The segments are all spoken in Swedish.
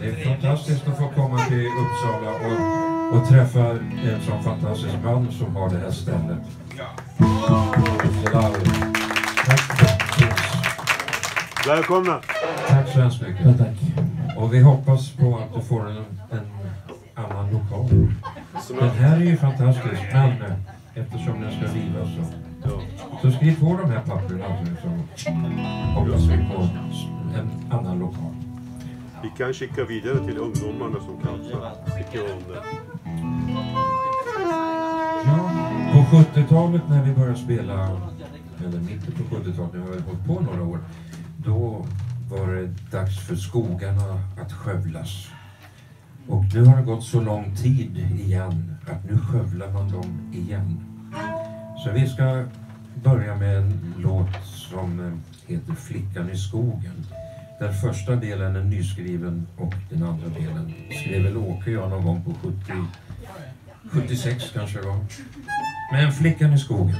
Det är fantastiskt att få komma till Uppsala och, och träffa en sån fantastisk man som har det här stället. Välkomna! tack så hemskt mycket. Ja, tack. Och vi hoppas på att du får en, en annan lokal. Den här är ju fantastisk, men eftersom den ska rivas så, så skriv på de här papperna så, så hoppas vi på en annan lokal. Vi kan skicka vidare till ungdomarna som kan tycker om det. Ja, på 70-talet när vi började spela, eller mitten på 70-talet när vi hållit på några år, då var det dags för skogarna att skövlas. Och nu har det gått så lång tid igen att nu skövlar man dem igen. Så vi ska börja med en låt som eh, heter Flickan i skogen. Den första delen är nyskriven och den andra delen skrev väl Åke och jag någon gång på 70 76 kanske det var. Men flickan i skogen.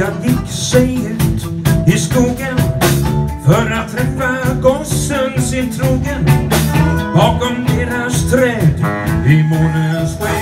Flickan gick sig ut i skogen för att träffa gossen sin trogen bakom deras träd i månens sken.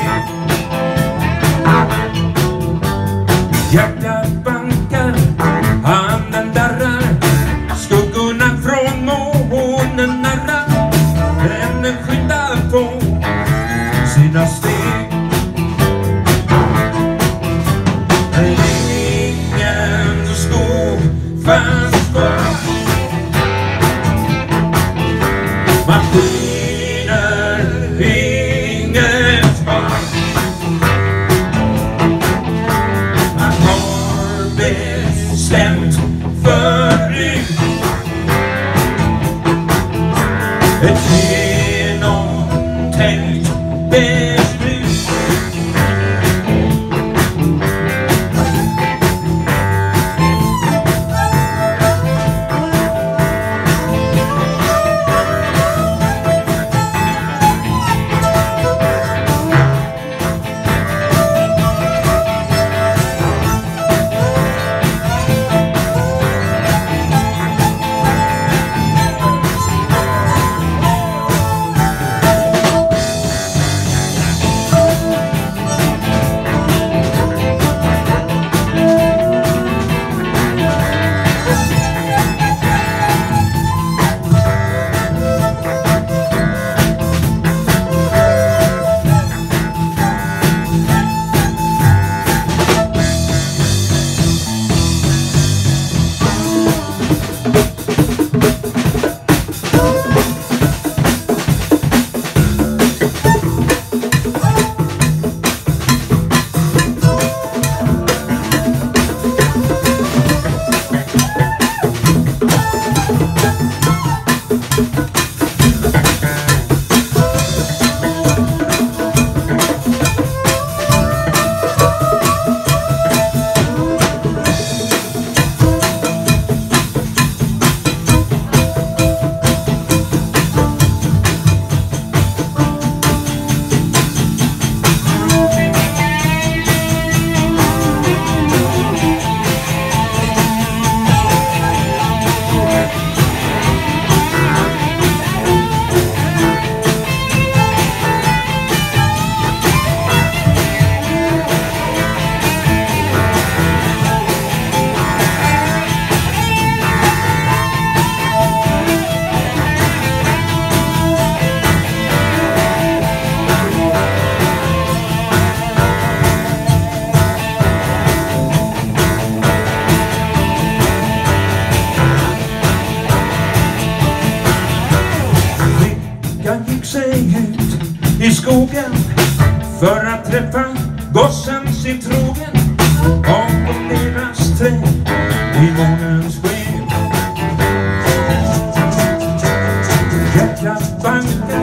Bang.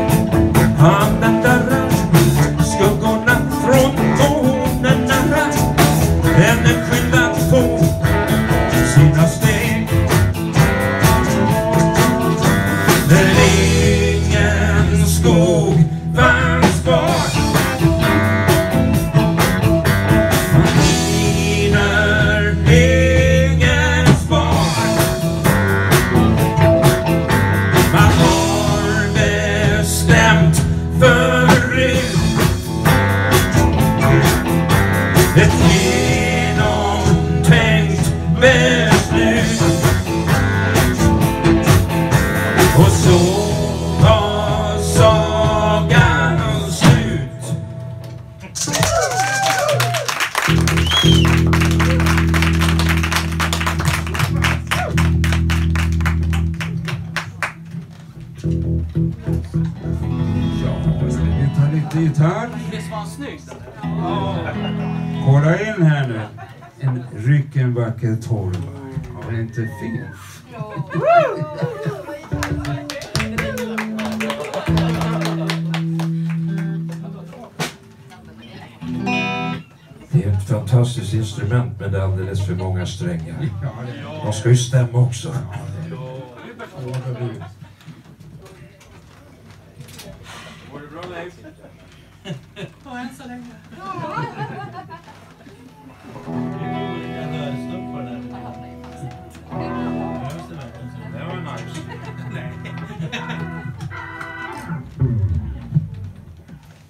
Ett Ja, ta lite gitarr? Visst var han snygg? Kolla in här nu. En rycken vacker torva. Var det inte fint? Det är ett fantastiskt instrument men det är alldeles för många strängar. De ska ju stämma också. Går det bra Leif? Ja, än så länge.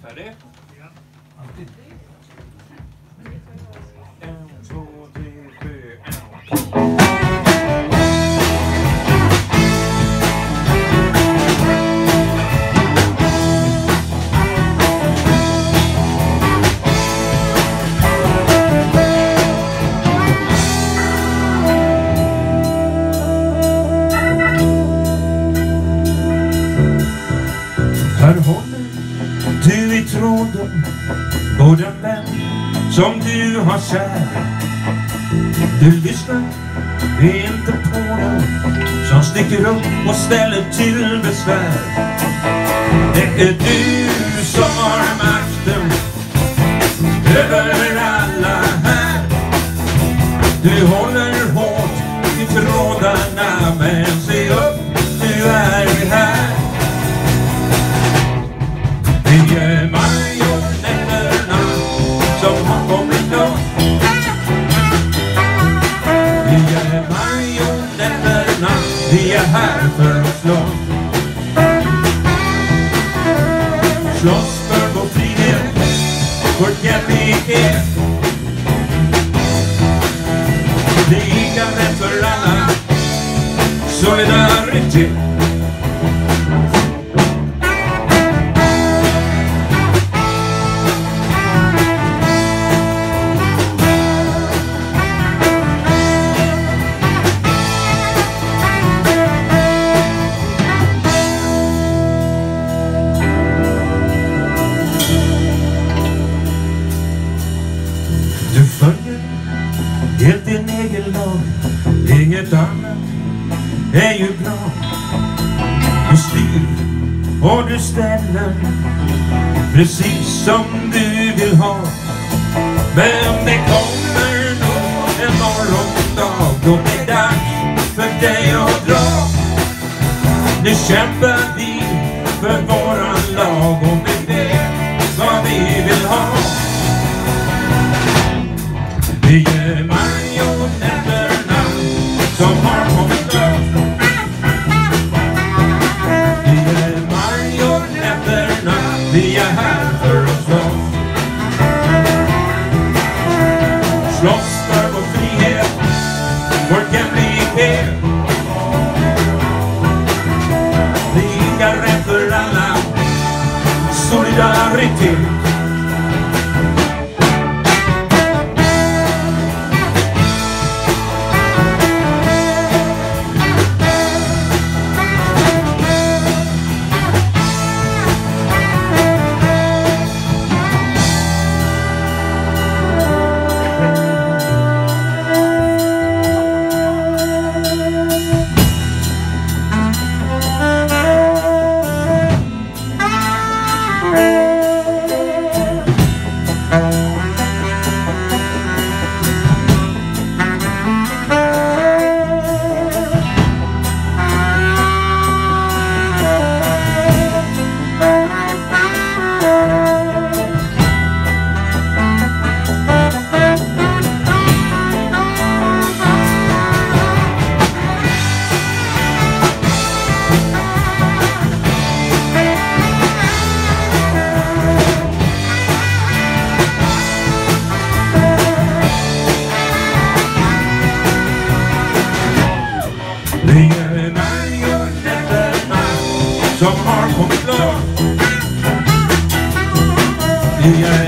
Färdig? Kär. Du lyssnar inte på någon som sticker upp och ställer till besvär. Det är du som har makten över alla här. Du håller 이. Precis som du vill ha. Men det kommer nog en morgondag. Då det är dags för dig att dra. Nu kämpar vi för våran lag. Och vi vet vad vi vill ha. Vi är Los Carlos Frías, porque Vi är